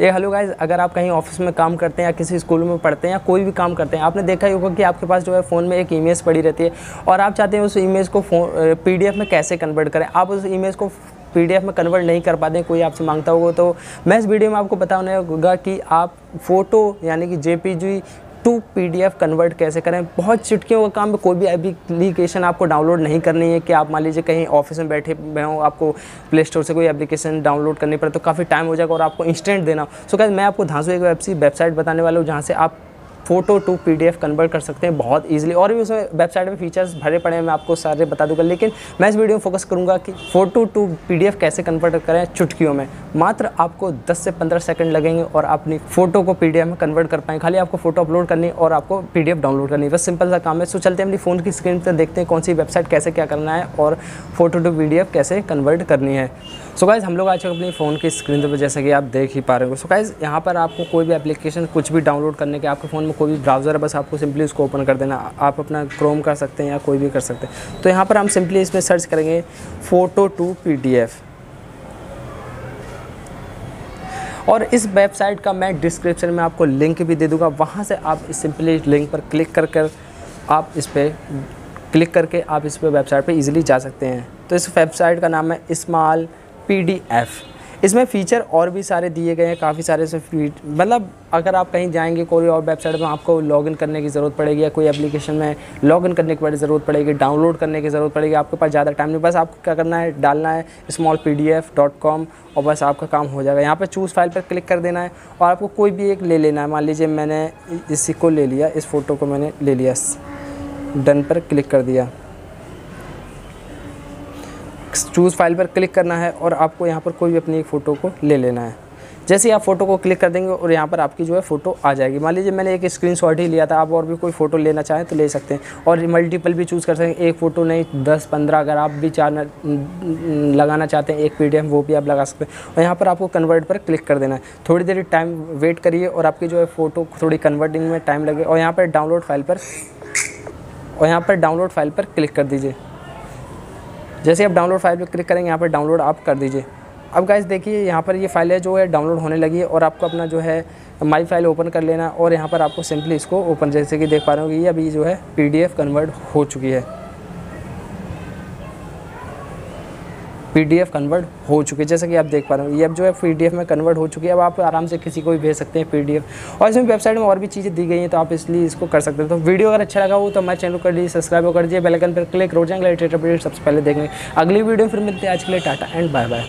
ये hello guys अगर आप कहीं ऑफ़िस में काम करते हैं या किसी स्कूल में पढ़ते हैं या कोई भी काम करते हैं, आपने देखा ही होगा कि आपके पास जो है फ़ोन में एक इमेज पड़ी रहती है। और आप चाहते हैं उस इमेज को फ़ोन पी में कैसे कन्वर्ट करें? आप उस इमेज को पीडीएफ में कन्वर्ट नहीं कर पाते, कोई आपसे माँगता होगा तो मैं इस वीडियो में आपको बताने होगा कि आप फ़ोटो यानी कि जेपीजी टू पीडीएफ कन्वर्ट कैसे करें? बहुत चुटकियों का काम है कोई भी एप्लीकेशन आपको डाउनलोड नहीं करनी है कि आप मान लीजिए कहीं ऑफ़िस में बैठे हुए हो आपको प्ले स्टोर से कोई एप्लीकेशन डाउनलोड करनी पड़े तो काफ़ी टाइम हो जाएगा और आपको इंस्टेंट देना। हो सो so, मैं आपको धांसू एक वेबसाइट बताने वाला हूँ जहाँ से आप फ़ोटो टू पीडीएफ कन्वर्ट कर सकते हैं बहुत इजीली और भी उसमें वेबसाइट में फीचर्स भरे पड़े हैं, मैं आपको सारे बता दूँगा। लेकिन मैं इस वीडियो में फोकस करूँगा कि फ़ोटो टू पीडीएफ कैसे कन्वर्ट करें चुटकियों में। मात्र आपको 10 से 15 सेकंड लगेंगे और अपनी फ़ोटो को पीडीएफ में कन्वर्ट कर पाएँगे। खाली आपको फ़ोटो अपलोड करनी और आपको पीडीएफ डाउनलोड करनी बस सिंपल सा काम है। सो चलते हैं अपनी फ़ोन की स्क्रीन पर देखते हैं कौन सी वेबसाइट कैसे क्या करना है और फ़ोटो टू पीडीएफ कैसे कन्वर्ट करनी है। सो गाइज़ हम लोग आज अपनी फ़ोन की स्क्रीन पर जैसे कि आप देख ही पा रहे हो सो गाइज़ यहाँ पर आपको कोई भी एप्लीकेशन कुछ भी डाउनलोड करने के आपके फ़ोन में कोई भी ब्राउज़र है, बस आपको सिंपली उसको ओपन कर देना। आप अपना क्रोम कर सकते हैं या कोई भी कर सकते हैं। तो यहाँ पर हम सिंपली इसमें सर्च करेंगे फ़ोटो टू पीडीएफ और इस वेबसाइट का मैं डिस्क्रिप्शन में आपको लिंक भी दे दूँगा। वहाँ से आप सिंपली लिंक पर क्लिक कर कर आप इस पर क्लिक करके आप इस पर वेबसाइट पर ईज़िली जा सकते हैं। तो इस वेबसाइट का नाम है स्मॉल पी इसमें फ़ीचर और भी सारे दिए गए हैं, काफ़ी सारे से मतलब अगर आप कहीं जाएँगे कोई और वेबसाइट में, आपको लॉगिन करने की ज़रूरत पड़ेगी या कोई एप्लीकेशन में लॉगिन करने की ज़रूरत पड़ेगी डाउनलोड करने की ज़रूरत पड़ेगी, आपके पास ज़्यादा टाइम नहीं, बस आपको क्या करना है, डालना है स्मॉल और बस आपका काम हो जाएगा। यहाँ पर चूज़ फ़ाइल पर क्लिक कर देना है और आपको कोई भी एक ले लेना है। मान लीजिए मैंने इसी को ले लिया, इस फ़ोटो को मैंने ले लिया डन पर क्लिक कर दिया। चूज़ फ़ाइल पर क्लिक करना है और आपको यहाँ पर कोई भी अपनी एक फ़ोटो को ले लेना है। जैसे ही आप फ़ोटो को क्लिक कर देंगे और यहाँ पर आपकी जो है फ़ोटो आ जाएगी। मान लीजिए मैंने एक स्क्रीनशॉट ही लिया था, आप और भी कोई फ़ोटो लेना चाहें तो ले सकते हैं। और मल्टीपल भी चूज़ कर सकते हैं। एक फ़ोटो नहीं, दस, पंद्रह, अगर आप भी चार लगाना चाहते हैं, एक पीडीएफ वो भी आप लगा सकते हैं। और यहाँ पर आपको कन्वर्ट पर क्लिक कर देना है। थोड़ी देर टाइम वेट करिए और आपकी जो है फ़ोटो थोड़ी कन्वर्टिंग में टाइम लगे। और यहाँ पर डाउनलोड फ़ाइल पर, और यहाँ पर डाउनलोड फ़ाइल पर क्लिक कर दीजिए। जैसे आप डाउनलोड फ़ाइल पर क्लिक करेंगे, यहाँ पर डाउनलोड आप कर दीजिए। अब गाइस देखिए, यहाँ पर ये फ़ाइल है जो है डाउनलोड होने लगी है और आपको अपना जो है माई फ़ाइल ओपन कर लेना और यहाँ पर आपको सिंपली इसको ओपन जैसे कि देख पा रहे हो कि ये अभी जो है पीडीएफ कन्वर्ट हो चुकी है। पीडीएफ कन्वर्ट हो चुकी है। जैसे कि आप देख पा रहे हो, ये अब जो है पीडीएफ में कन्वर्ट हो चुकी है। अब आप आराम से किसी को भी भेज सकते हैं पीडीएफ और इसमें वेबसाइट में और भी चीज़ें दी गई हैं तो आप इसलिए इसको कर सकते हैं। तो वीडियो अगर अच्छा लगा हो तो हमारे चैनल कर लीजिए सब्सक्राइब कर दिए बेलकन पर क्लिक जाएँगे लेटेस्ट अपडेट सबसे पहले देखेंगे अगली वीडियो फिर मिलते हैं। आज के लिए टाटा एंड बाय बाय।